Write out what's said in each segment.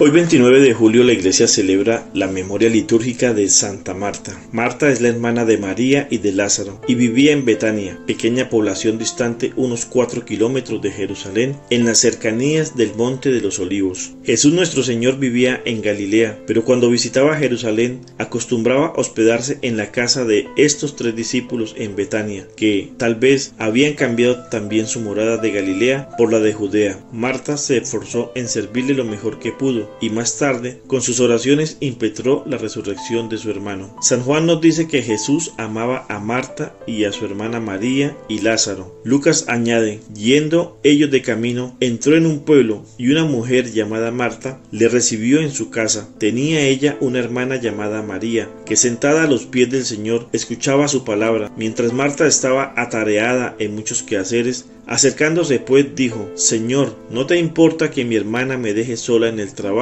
Hoy 29 de julio la iglesia celebra la memoria litúrgica de Santa Marta. Marta es la hermana de María y de Lázaro y vivía en Betania, pequeña población distante unos 4 kilómetros de Jerusalén, en las cercanías del Monte de los Olivos. Jesús nuestro Señor vivía en Galilea, pero cuando visitaba Jerusalén acostumbraba hospedarse en la casa de estos tres discípulos en Betania, que tal vez habían cambiado también su morada de Galilea por la de Judea. Marta se esforzó en servirle lo mejor que pudo y más tarde con sus oraciones impetró la resurrección de su hermano. San Juan nos dice que Jesús amaba a Marta y a su hermana María y Lázaro. Lucas añade, yendo ellos de camino, entró en un pueblo y una mujer llamada Marta le recibió en su casa. Tenía ella una hermana llamada María, que sentada a los pies del Señor escuchaba su palabra. Mientras Marta estaba atareada en muchos quehaceres, acercándose pues dijo, Señor, ¿no te importa que mi hermana me deje sola en el trabajo?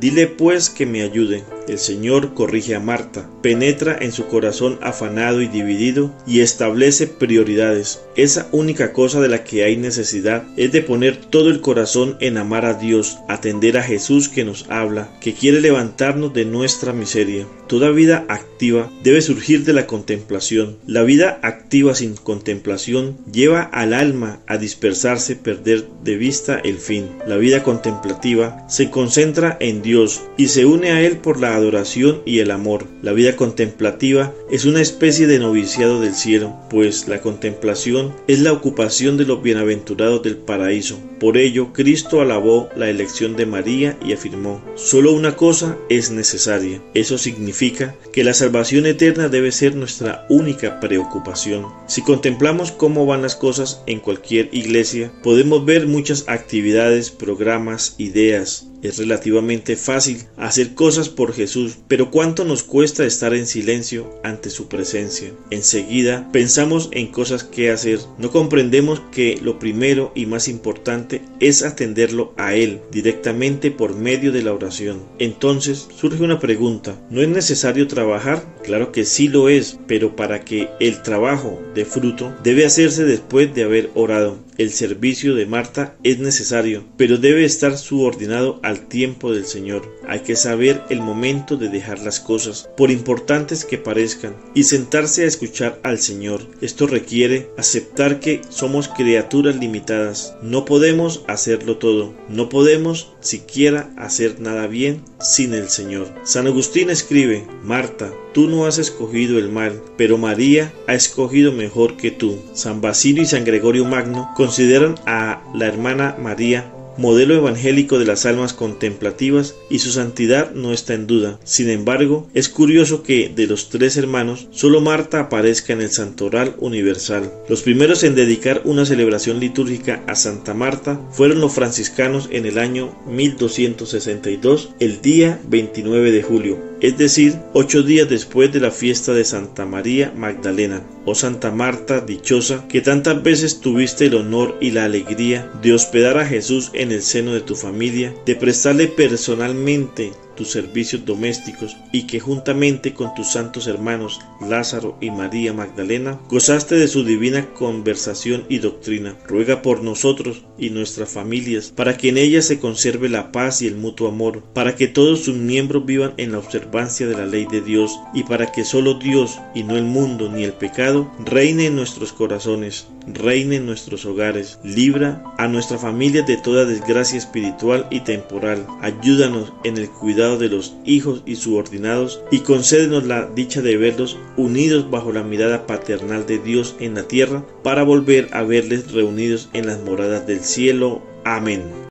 Dile pues que me ayude. El Señor corrige a Marta, penetra en su corazón afanado y dividido y establece prioridades. Esa única cosa de la que hay necesidad es de poner todo el corazón en amar a Dios, atender a Jesús que nos habla, que quiere levantarnos de nuestra miseria. Toda vida activa debe surgir de la contemplación. La vida activa sin contemplación lleva al alma a dispersarse, perder de vista el fin. La vida contemplativa se concentra en Dios y se une a Él por la adoración y el amor. La vida contemplativa es una especie de noviciado del cielo, pues la contemplación es la ocupación de los bienaventurados del paraíso. Por ello, Cristo alabó la elección de María y afirmó, solo una cosa es necesaria. Eso significa que la salvación eterna debe ser nuestra única preocupación. Si contemplamos cómo van las cosas en cualquier iglesia, podemos ver muchas actividades, programas, ideas, es relativamente fácil hacer cosas por Jesús, pero ¿cuánto nos cuesta estar en silencio ante su presencia? Enseguida pensamos en cosas que hacer. No comprendemos que lo primero y más importante es atenderlo a Él directamente por medio de la oración. Entonces surge una pregunta. ¿No es necesario trabajar? Claro que sí lo es, pero para que el trabajo dé fruto debe hacerse después de haber orado. El servicio de Marta es necesario, pero debe estar subordinado al tiempo del Señor. Hay que saber el momento de dejar las cosas, por importantes que parezcan, y sentarse a escuchar al Señor. Esto requiere aceptar que somos criaturas limitadas. No podemos hacerlo todo. No podemos siquiera hacer nada bien sin el Señor. San Agustín escribe, Marta, tú no has escogido el mal, pero María ha escogido mejor que tú. San Basilio y San Gregorio Magno consideran a la hermana María modelo evangélico de las almas contemplativas y su santidad no está en duda. Sin embargo, es curioso que de los tres hermanos, solo Marta aparezca en el Santoral Universal. Los primeros en dedicar una celebración litúrgica a Santa Marta fueron los franciscanos en el año 1262, el día 29 de julio es decir, ocho días después de la fiesta de Santa María Magdalena. Oh Santa Marta, dichosa, que tantas veces tuviste el honor y la alegría de hospedar a Jesús en el seno de tu familia, de prestarle personalmente tus servicios domésticos y que juntamente con tus santos hermanos Lázaro y María Magdalena gozaste de su divina conversación y doctrina. Ruega por nosotros y nuestras familias para que en ellas se conserve la paz y el mutuo amor, para que todos sus miembros vivan en la observancia de la ley de Dios y para que solo Dios y no el mundo ni el pecado reine en nuestros corazones, reine en nuestros hogares, libra a nuestra familia de toda desgracia espiritual y temporal, ayúdanos en el cuidado de los hijos y subordinados, y concédenos la dicha de verlos unidos bajo la mirada paternal de Dios en la tierra, para volver a verles reunidos en las moradas del cielo. Amén.